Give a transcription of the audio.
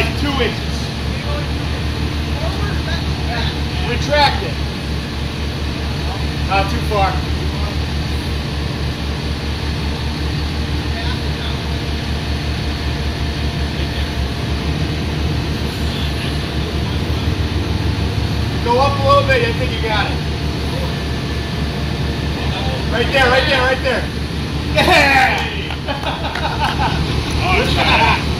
like two inches. Retract it. Not too far. Go up a little bit. I think you got it. Right there, right there, right there. Oh, yeah!